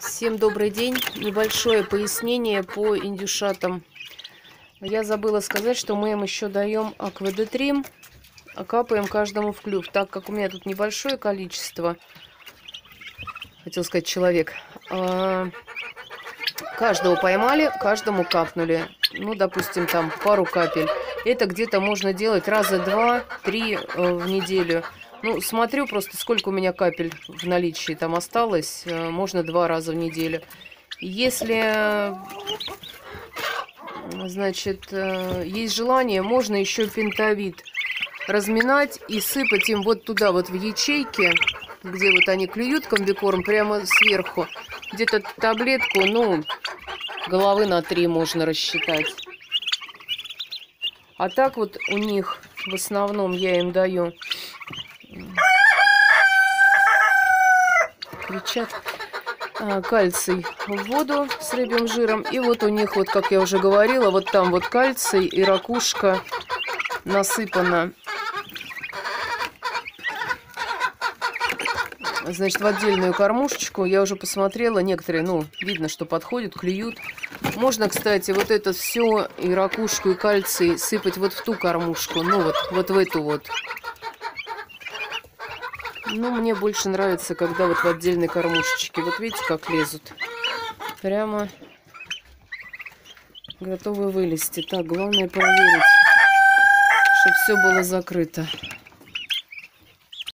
Всем добрый день. Небольшое пояснение по индюшатам. Я забыла сказать, что мы им еще даем аквадетрим, а капаем каждому в клюв. Так как у меня тут небольшое количество, хотел сказать человек, а, каждого поймали, каждому капнули. Ну, допустим, там пару капель. Это где-то можно делать раза два-три э, в неделю. Ну, смотрю просто, сколько у меня капель в наличии там осталось. Э, можно два раза в неделю. Если, значит, э, есть желание, можно еще пентовид разминать и сыпать им вот туда, вот в ячейки, где вот они клюют комбикорм, прямо сверху. Где-то таблетку, ну, головы на три можно рассчитать. А так вот у них в основном я им даю кричат а, кальций в воду с рыбьим жиром. И вот у них, вот как я уже говорила, вот там вот кальций и ракушка насыпана. Значит, в отдельную кормушечку. Я уже посмотрела, некоторые, ну, видно, что подходят, клюют. Можно, кстати, вот это все, и ракушку, и кальций сыпать вот в ту кормушку. Ну, вот, вот в эту вот. Ну, мне больше нравится, когда вот в отдельной кормушечке. Вот видите, как лезут. Прямо готовы вылезти. Так, главное проверить, чтобы все было закрыто.